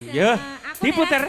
Ya, Aku diputer.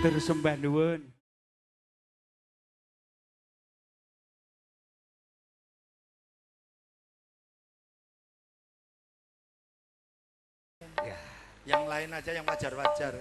Matur sembah nuwun. Ya, yang lain aja yang wajar-wajar.